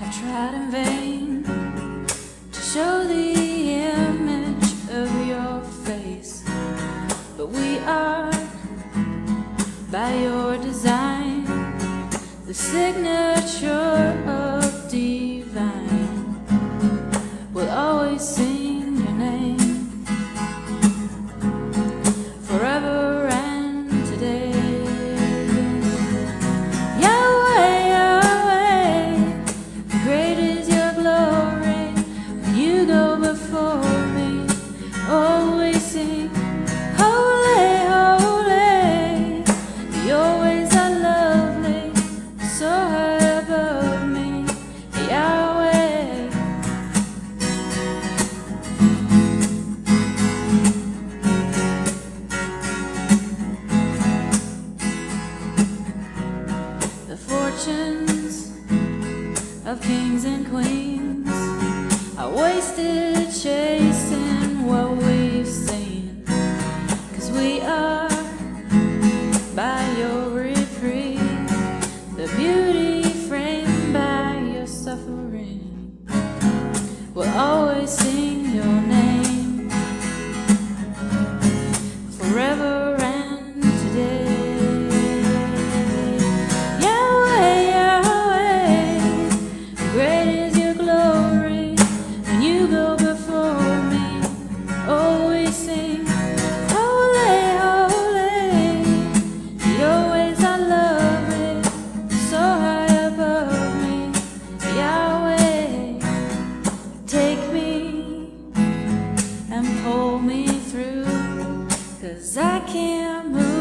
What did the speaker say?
i've tried in vain to show the image of your face, but we are, by your design, the signature of divine. We'll always sing. Fortunes of kings and queens I wasted chasing what we've seen. Cause we are Cause I can't move.